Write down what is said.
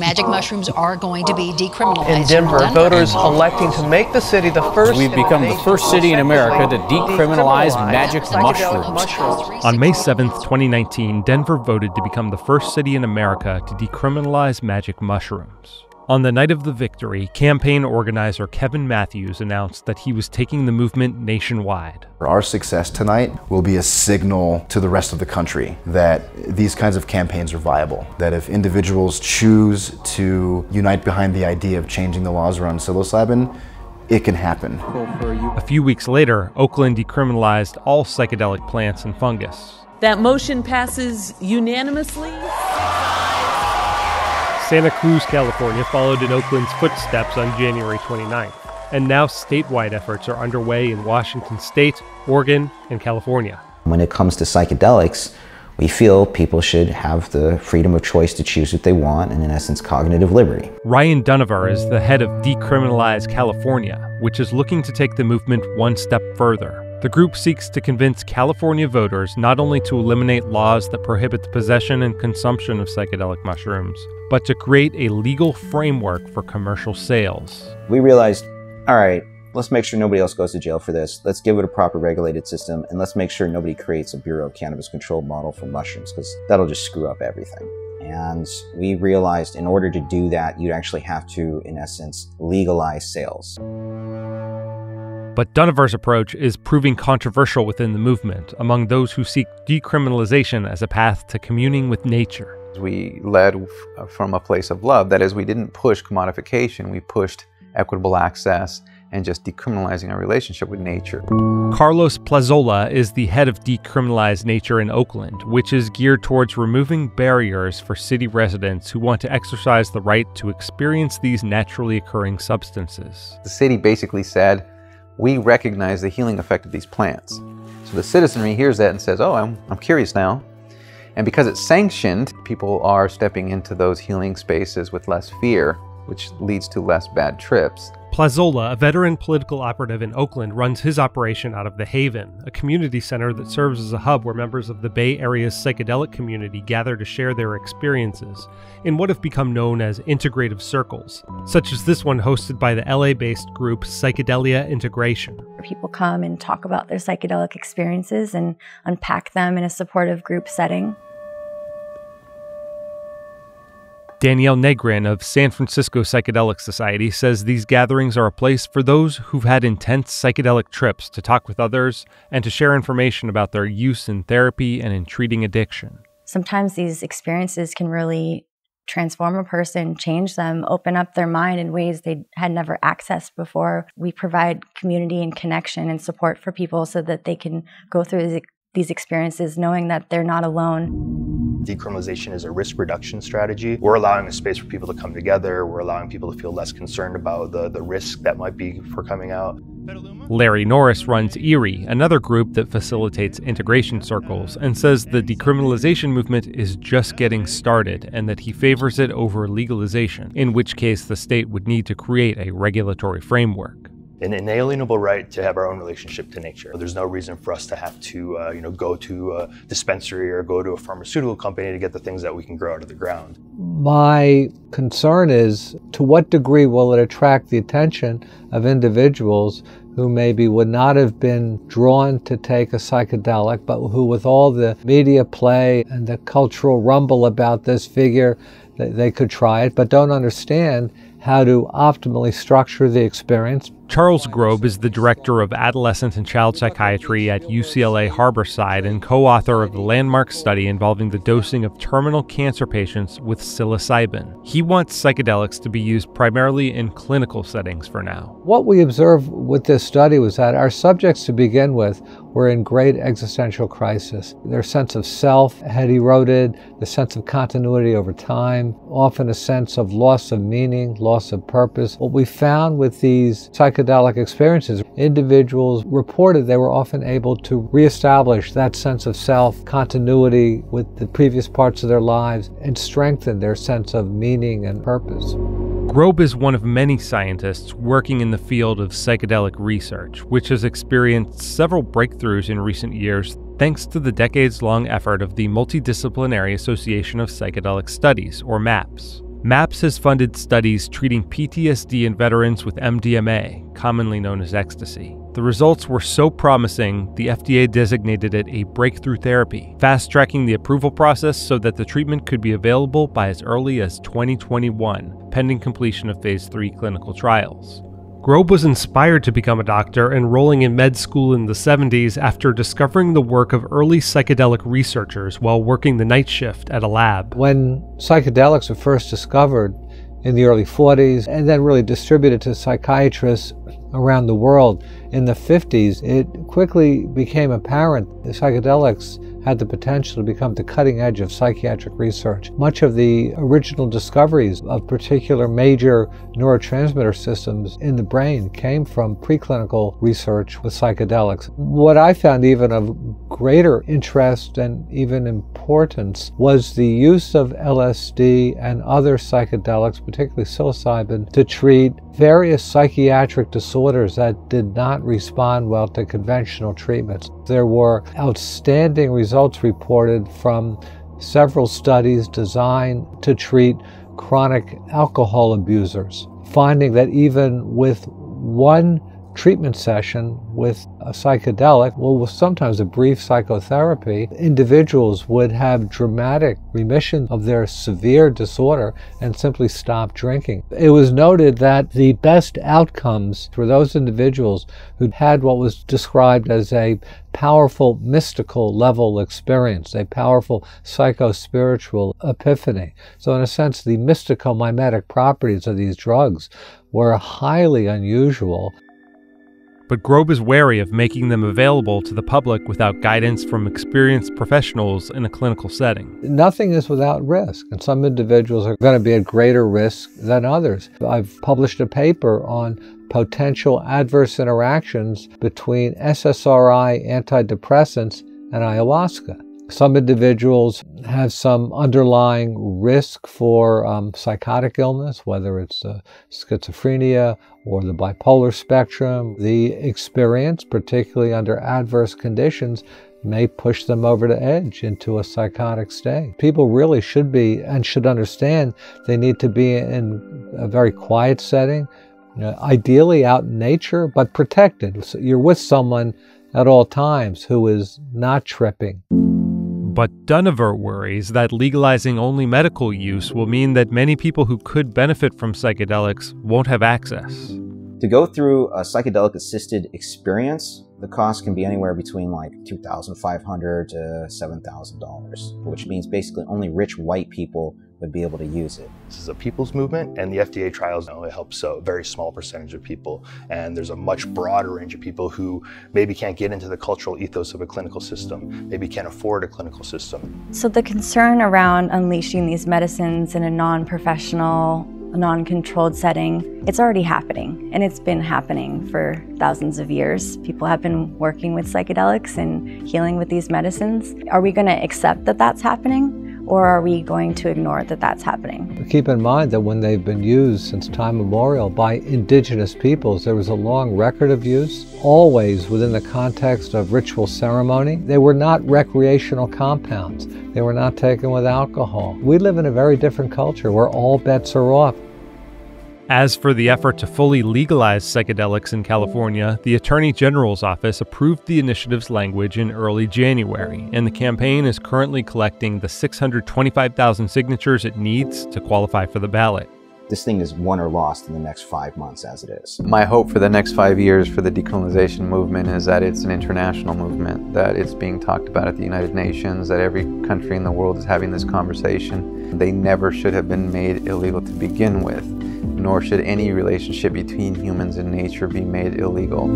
Magic oh. mushrooms are going to be decriminalized. In Denver, voters electing to make the city the first. We've become the first city in America to decriminalize magic mushrooms. On May 7th, 2019, Denver voted to become the first city in America to decriminalize magic mushrooms. On the night of the victory, campaign organizer Kevin Matthews announced that he was taking the movement nationwide. Our success tonight will be a signal to the rest of the country that these kinds of campaigns are viable. That if individuals choose to unite behind the idea of changing the laws around psilocybin, it can happen. A few weeks later, Oakland decriminalized all psychedelic plants and fungus. That motion passes unanimously. Santa Cruz, California followed in Oakland's footsteps on January 29th, and now statewide efforts are underway in Washington state, Oregon, and California. When it comes to psychedelics, we feel people should have the freedom of choice to choose what they want and, in essence, cognitive liberty. Ryan Munevar is the head of Decriminalize California, which is looking to take the movement one step further. The group seeks to convince California voters not only to eliminate laws that prohibit the possession and consumption of psychedelic mushrooms, but to create a legal framework for commercial sales. We realized, all right, let's make sure nobody else goes to jail for this. Let's give it a proper regulated system, and let's make sure nobody creates a Bureau of Cannabis Control model for mushrooms, because that'll just screw up everything. And we realized in order to do that, you'd actually have to, in essence, legalize sales. But Munevar's approach is proving controversial within the movement among those who seek decriminalization as a path to communing with nature. We led uh, from a place of love. That is, we didn't push commodification, we pushed equitable access and just decriminalizing our relationship with nature. Carlos Plazola is the head of Decriminalize Nature in Oakland, which is geared towards removing barriers for city residents who want to exercise the right to experience these naturally occurring substances. The city basically said, we recognize the healing effect of these plants. So the citizenry hears that and says, oh, I'm, I'm curious now. And because it's sanctioned, people are stepping into those healing spaces with less fear, which leads to less bad trips. Plazola, a veteran political operative in Oakland, runs his operation out of The Haven, a community center that serves as a hub where members of the Bay Area's psychedelic community gather to share their experiences in what have become known as integrative circles, such as this one hosted by the LA based group Psychedelia Integration. People come and talk about their psychedelic experiences and unpack them in a supportive group setting. Danielle Negrin of San Francisco Psychedelic Society says these gatherings are a place for those who've had intense psychedelic trips to talk with others and to share information about their use in therapy and in treating addiction. Sometimes these experiences can really transform a person, change them, open up their mind in ways they had never accessed before. We provide community and connection and support for people so that they can go through these experiences knowing that they're not alone. Decriminalization is a risk reduction strategy. We're allowing a space for people to come together. We're allowing people to feel less concerned about the, the risk that might be for coming out. Larry Norris runs ERIE, another group that facilitates integration circles, and says the decriminalization movement is just getting started and that he favors it over legalization, in which case the state would need to create a regulatory framework an inalienable right to have our own relationship to nature. There's no reason for us to have to, uh, you know, go to a dispensary or go to a pharmaceutical company to get the things that we can grow out of the ground. My concern is to what degree will it attract the attention of individuals who maybe would not have been drawn to take a psychedelic, but who, with all the media play and the cultural rumble about this figure, they could try it, but don't understand how to optimally structure the experience. Charles Grob is the director of adolescent and child psychiatry at UCLA Harborside and co author of the landmark study involving the dosing of terminal cancer patients with psilocybin. He wants psychedelics to be used primarily in clinical settings for now. What we observed with this study was that our subjects, to begin with, were in great existential crisis. Their sense of self had eroded, the sense of continuity over time, often a sense of loss of meaning, loss of purpose. What we found with these psychedelic experiences, individuals reported they were often able to reestablish that sense of self, continuity with the previous parts of their lives, and strengthen their sense of meaning and purpose. Grob is one of many scientists working in the field of psychedelic research, which has experienced several breakthroughs in recent years thanks to the decades long effort of the Multidisciplinary Association of Psychedelic Studies, or MAPS. MAPS has funded studies treating PTSD in veterans with MDMA, commonly known as ecstasy. The results were so promising, the FDA designated it a breakthrough therapy, fast tracking the approval process so that the treatment could be available by as early as 2021, pending completion of phase 3 clinical trials. Grob was inspired to become a doctor, enrolling in med school in the 70s after discovering the work of early psychedelic researchers while working the night shift at a lab. When psychedelics were first discovered in the early 40s and then really distributed to psychiatrists around the world in the 50s, it quickly became apparent the psychedelics had the potential to become the cutting edge of psychiatric research. Much of the original discoveries of particular major neurotransmitter systems in the brain came from preclinical research with psychedelics. What I found even of greater interest and even importance was the use of LSD and other psychedelics, particularly psilocybin, to treat various psychiatric disorders that did not respond well to conventional treatments. There were outstanding results reported from several studies designed to treat chronic alcohol abusers, finding that even with one treatment session with a psychedelic, well, sometimes a brief psychotherapy, individuals would have dramatic remission of their severe disorder and simply stop drinking. It was noted that the best outcomes for those individuals who had what was described as a powerful mystical level experience, a powerful psycho-spiritual epiphany. So in a sense, the mysticomimetic properties of these drugs were highly unusual but Grob is wary of making them available to the public without guidance from experienced professionals in a clinical setting. Nothing is without risk, and some individuals are going to be at greater risk than others. I've published a paper on potential adverse interactions between SSRI antidepressants and ayahuasca. Some individuals have some underlying risk for um, psychotic illness, whether it's uh, schizophrenia or the bipolar spectrum. The experience, particularly under adverse conditions, may push them over the edge into a psychotic state. People really should be and should understand they need to be in a very quiet setting, ideally out in nature, but protected. So you're with someone at all times who is not tripping. But Munevar worries that legalizing only medical use will mean that many people who could benefit from psychedelics won't have access. To go through a psychedelic assisted experience, the cost can be anywhere between like 2,500 to $7,000, which means basically only rich white people would be able to use it. This is a people's movement, and the FDA trials only it helps a very small percentage of people. And there's a much broader range of people who maybe can't get into the cultural ethos of a clinical system, maybe can't afford a clinical system. So the concern around unleashing these medicines in a non-professional a non-controlled setting, it's already happening and it's been happening for thousands of years. People have been working with psychedelics and healing with these medicines. Are we going to accept that that's happening? Or are we going to ignore that that's happening? Keep in mind that when they've been used since time immemorial by indigenous peoples, there was a long record of use, always within the context of ritual ceremony. They were not recreational compounds. They were not taken with alcohol. We live in a very different culture where all bets are off. As for the effort to fully legalize psychedelics in California, the Attorney General's office approved the initiative's language in early January, and the campaign is currently collecting the 625,000 signatures it needs to qualify for the ballot. This thing is won or lost in the next five months as it is. My hope for the next five years for the decriminalization movement is that it's an international movement, that it's being talked about at the United Nations, that every country in the world is having this conversation. They never should have been made illegal to begin with nor should any relationship between humans and nature be made illegal.